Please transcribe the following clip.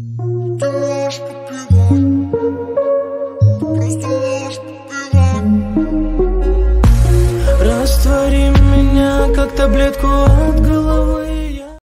Ты можешь, как просто